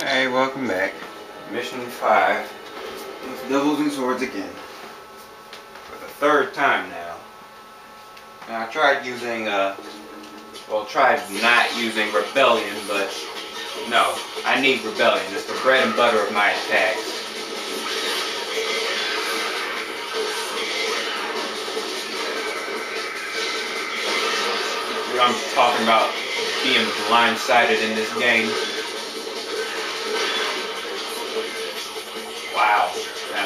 Hey, welcome back. Mission 5. With Devils and Swords again. For the third time now. Now I tried using, uh, well, tried not using Rebellion, but no, I need Rebellion. It's the bread and butter of my attacks. I'm talking about being blindsided in this game.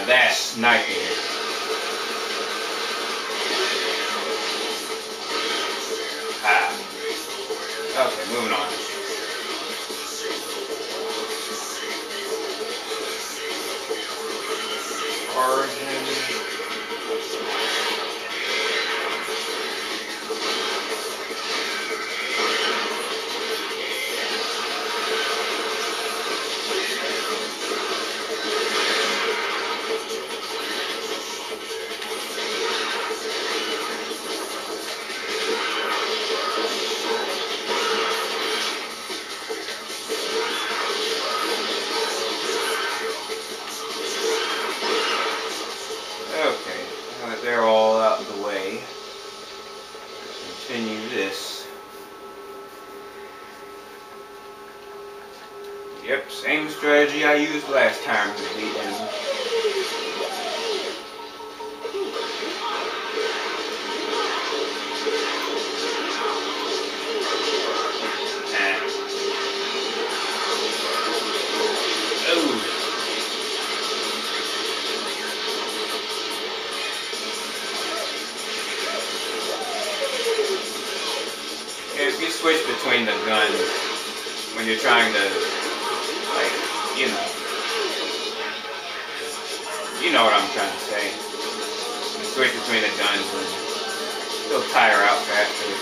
Now that's Yep, same strategy I used last time to beat him. If you switch between the guns when you're trying to switch between the guns and they'll tire out faster.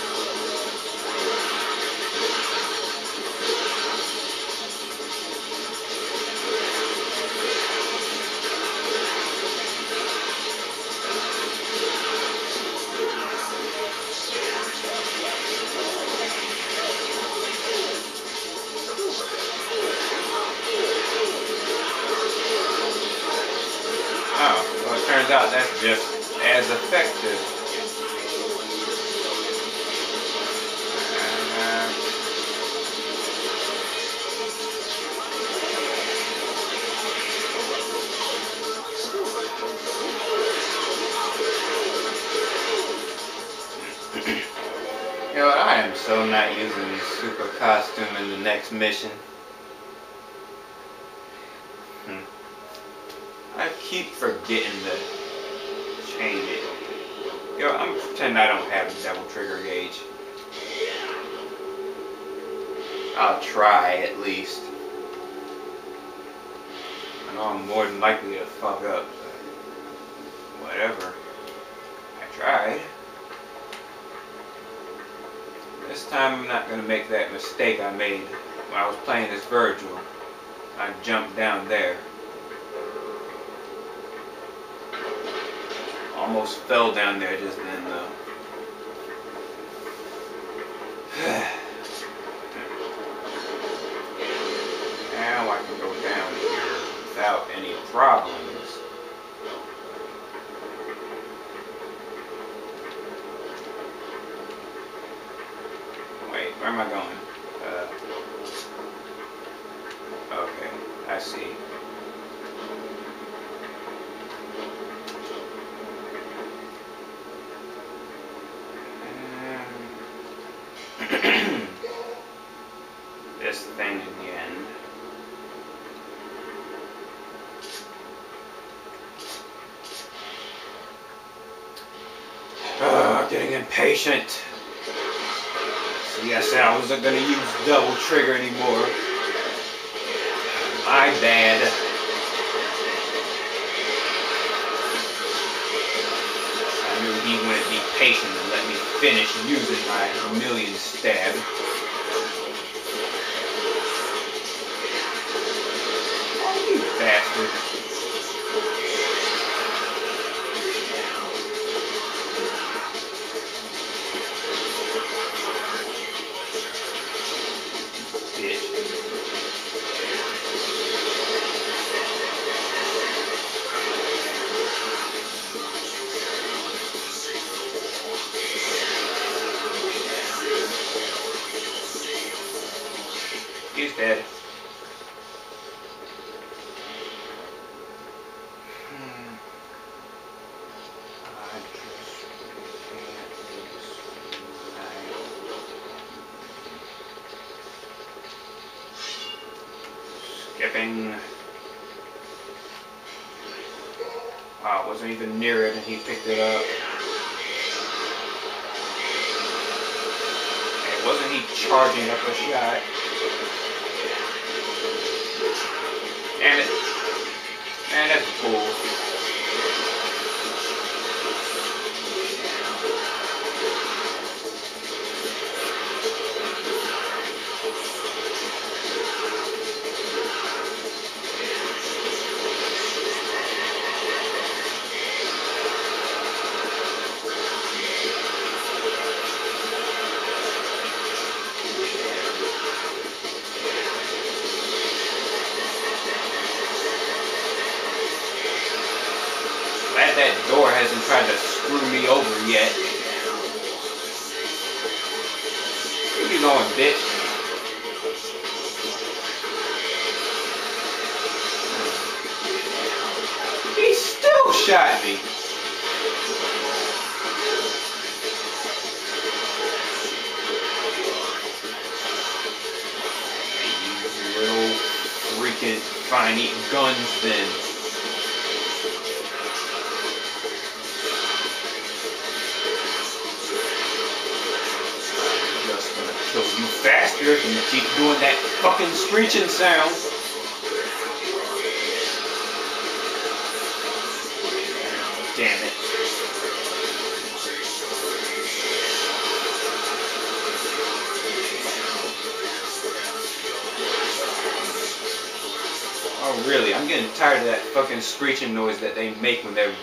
Oh, well it turns out that's just as effective. you know I am so not using super costume in the next mission. Hmm. I keep forgetting to change it. Yo, I'm pretending I don't have the devil trigger gauge. I'll try at least. I know I'm more than likely to fuck up, but whatever. I tried. This time I'm not going to make that mistake I made when I was playing as Vergil. I jumped down there. Almost fell down there just then, though. now I can go down here without any problems. Wait, where am I going? Uh, okay, I see. this thing again. Uh, getting impatient. I said I wasn't going to use devil trigger anymore. My bad. I knew he wouldn't be patient and let me finish using my million stab. Oh, bastard. He's dead. Skipping. Wow, wasn't even near it and he picked it up. And wasn't he charging up a shot? That door hasn't tried to screw me over yet. Where you going, bitch? He still shot me. Little freaking fine eating guns then. Faster you keep doing that fucking screeching sound. Damn it. Oh really, I'm getting tired of that fucking screeching noise that they make when they're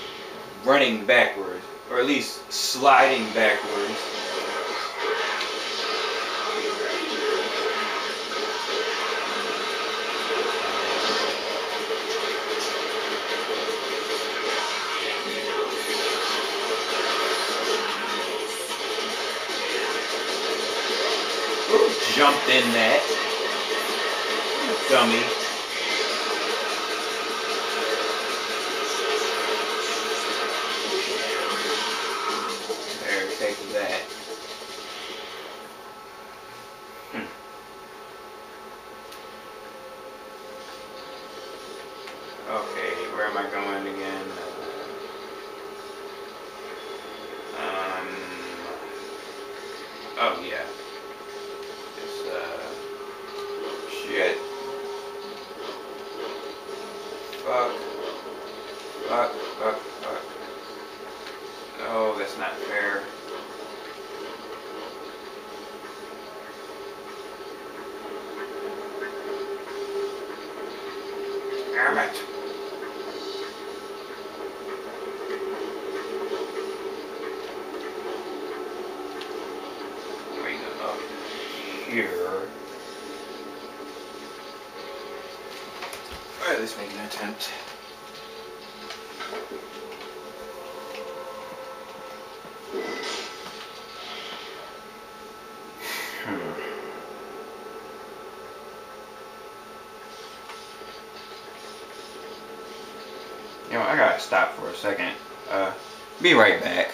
running backwards. Or at least sliding backwards. Jumped in that. Dummy. There, take that. Hmm. Okay, where am I going again? Um, oh yeah. Fuck. No, oh, that's not fair. Damn it. Here. at least make an attempt. Gotta stop for a second. Uh, be right back.